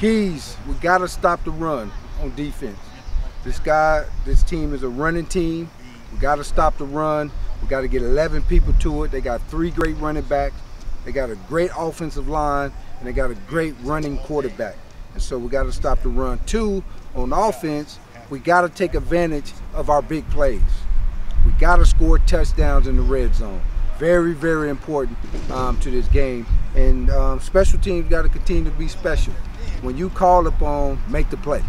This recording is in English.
Keys, we got to stop the run on defense. This guy, this team is a running team. We got to stop the run. We got to get 11 people to it. They got three great running backs. They got a great offensive line, and they got a great running quarterback. And so we got to stop the run. Two, on offense, we got to take advantage of our big plays. We got to score touchdowns in the red zone. Very, very important um, to this game. And um, special teams got to continue to be special. When you call upon, make the play.